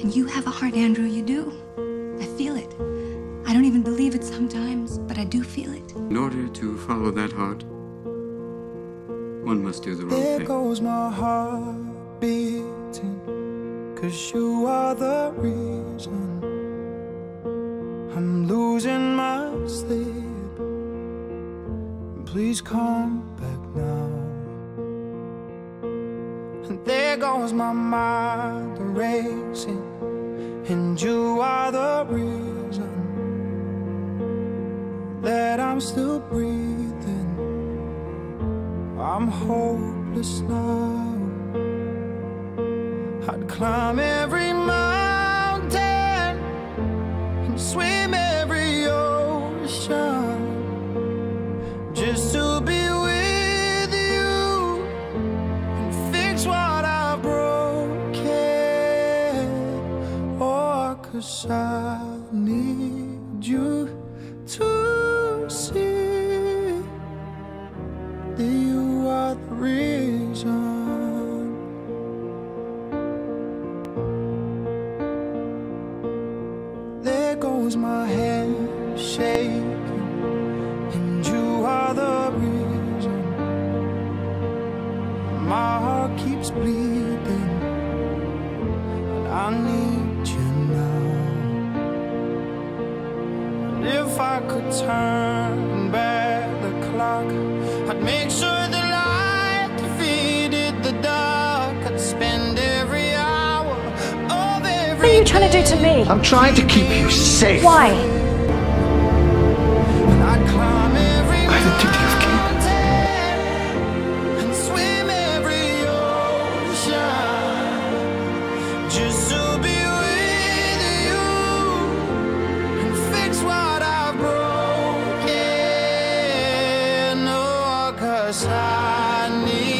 And you have a heart, Andrew, you do. I feel it. I don't even believe it sometimes, but I do feel it. In order to follow that heart, one must do the wrong There thing. goes my heart beating Cause you are the reason I'm losing my sleep Please come back now And there goes my mind racing And you are the reason That I'm still breathing I'm hopeless now. I'd climb every mountain cause I need you to see that you are the reason. There goes my hand shaking, and you are the reason. My heart keeps bleeding, and I need could turn back the clock, I'd make sure the light defeated the dark. I'd spend every hour of every What are you trying to do to me? I'm trying to keep you safe. Why? Need